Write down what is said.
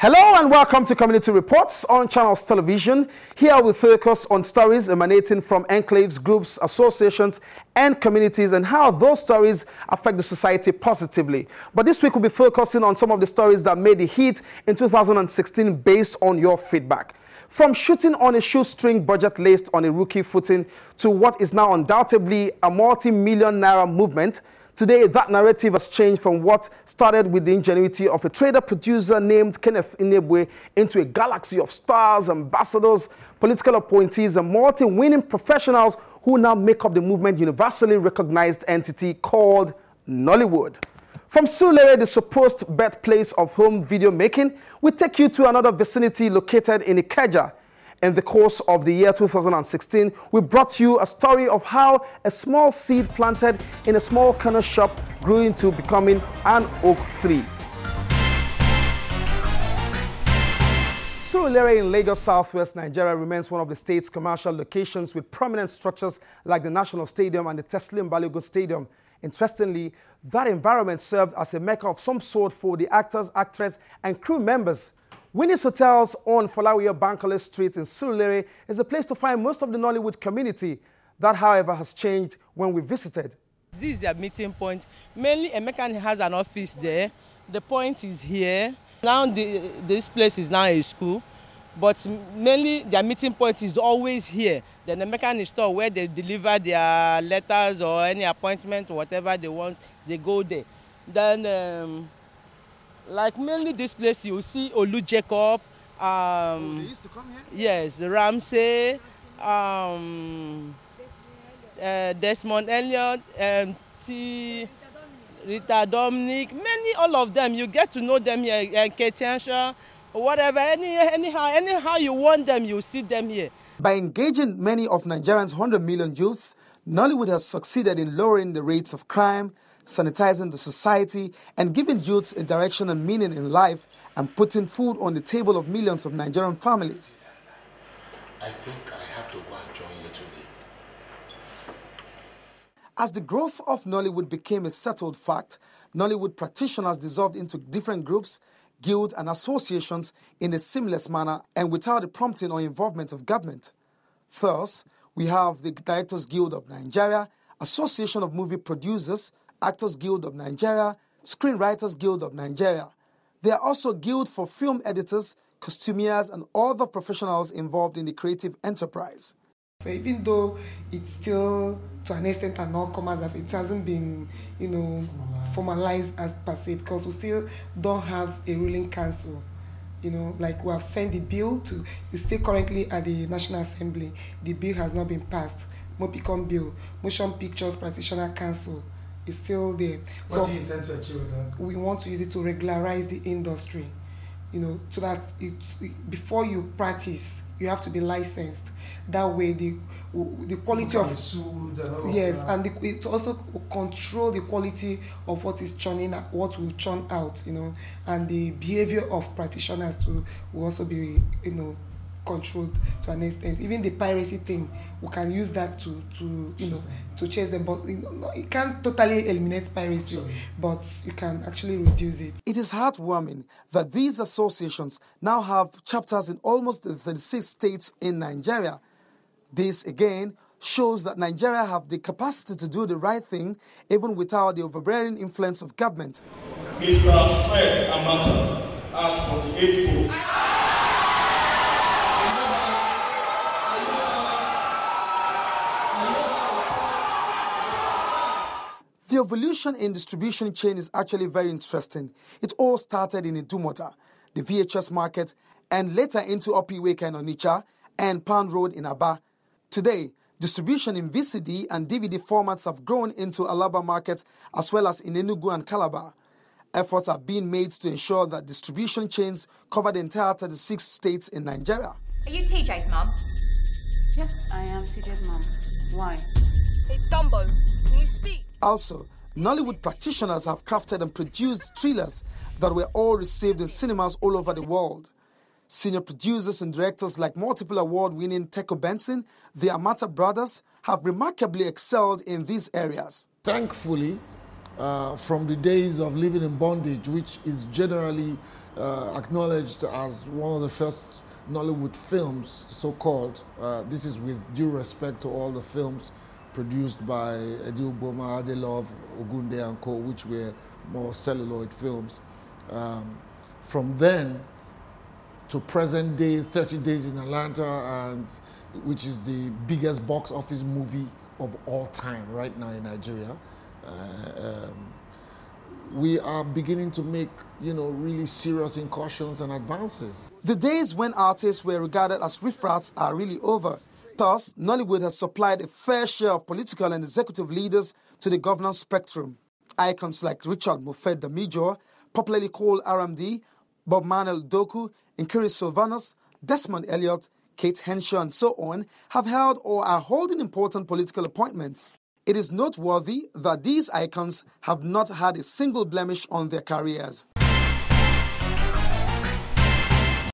Hello and welcome to Community Reports on Channels Television. Here we focus on stories emanating from enclaves, groups, associations, and communities and how those stories affect the society positively. But this week we'll be focusing on some of the stories that made the hit in 2016 based on your feedback. From shooting on a shoestring budget laced on a rookie footing to what is now undoubtedly a multi-million naira movement, Today, that narrative has changed from what started with the ingenuity of a trader producer named Kenneth Nnebue into a galaxy of stars, ambassadors, political appointees, and multi winning professionals who now make up the movement universally recognized entity called Nollywood. From Surulere, the supposed birthplace of home video making, we take you to another vicinity located in Ikeja, in the course of the year 2016, we brought you a story of how a small seed planted in a small corner shop grew into becoming an oak tree. Surulere in Lagos, Southwest Nigeria remains one of the state's commercial locations with prominent structures like the National Stadium and the Teslim Balogun Stadium. Interestingly, that environment served as a mecca of some sort for the actors, actresses, and crew members Winnie's Hotels on Folawiyo Bankole Street in Surulere is a place to find most of the Nollywood community. That, however, has changed when we visited. This is their meeting point. Mainly, a mechanic has an office there. The point is here. Now, the, this place is now a school, but mainly their meeting point is always here. Then the mechanic store where they deliver their letters or any appointment, whatever they want, they go there. Then um, like mainly this place you see Olu Jacob. Um, oh, they used to come here? Yes, Ramsey, um, uh, Desmond Elliot, um, T. Rita Dominic, many, all of them. You get to know them here, uh, Kate Henshaw, whatever, any, anyhow, anyhow you want them, you see them here. By engaging many of Nigerians' 100 million youths, Nollywood has succeeded in lowering the rates of crime, sanitizing the society, and giving youths a direction and meaning in life and putting food on the table of millions of Nigerian families. I think I have to go and join Little. As the growth of Nollywood became a settled fact, Nollywood practitioners dissolved into different groups, guilds, and associations in a seamless manner and without the prompting or involvement of government. Thus, we have the Directors Guild of Nigeria, Association of Movie Producers, Actors Guild of Nigeria, Screenwriters Guild of Nigeria. There are also guild for film editors, costumiers, and other professionals involved in the creative enterprise. Even though it's still, to an extent, an all-comers, it hasn't been, you know, formalized as per se, because we still don't have a ruling council. You know, like we have sent the bill to, it's still currently at the National Assembly. The bill has not been passed. Mopicon bill, Motion Pictures Practitioner Council is still there. What so do you intend to achieve with that? We want to use it to regularize the industry, you know, so that it, it before you practice, you have to be licensed. That way, the the quality of yes, and the, it also control the quality of what is churning, what will churn out, you know, and the behavior of practitioners to will also be, you know, controlled to an extent. Even the piracy thing, we can use that to to you know to chase them. But you, know, you can't totally eliminate piracy, Sorry. but you can actually reduce it. It is heartwarming that these associations now have chapters in almost 36 states in Nigeria. This again shows that Nigeria have the capacity to do the right thing even without the overbearing influence of government. Mr. Fred Amata has 48 votes. The evolution in distribution chain is actually very interesting. It all started in Idumota, the VHS market, and later into Upper Iweka in Onitsha and Pound Road in Aba. Today, distribution in VCD and DVD formats have grown into Alaba market as well as in Enugu and Calabar. Efforts are being made to ensure that distribution chains cover the entire 36 states in Nigeria. Are you TJ's mum? Yes, I am TJ's mum. Why? It's Dumbo. Can you speak? Also, Nollywood practitioners have crafted and produced thrillers that were all received in cinemas all over the world. Senior producers and directors like multiple award winning Teco Benson, the Amata brothers, have remarkably excelled in these areas. Thankfully, uh, from the days of living in bondage, which is generally uh, acknowledged as one of the first Nollywood films, so called. Uh, this is with due respect to all the films produced by Eddie Ugbomah, Adelove, Ogunde and Co., which were more celluloid films. Um, from then to present day, 30 Days in Atlanta, and which is the biggest box office movie of all time right now in Nigeria. Uh, um, we are beginning to make, you know, really serious incursions and advances. The days when artists were regarded as riffraffs are really over. Thus, Nollywood has supplied a fair share of political and executive leaders to the governance spectrum. Icons like Richard Mofe-Damijo, popularly called RMD, Bob Manuel Doku, Nkiru Sylvanus, Desmond Elliot, Kate Henshaw, and so on have held or are holding important political appointments. It is noteworthy that these icons have not had a single blemish on their careers.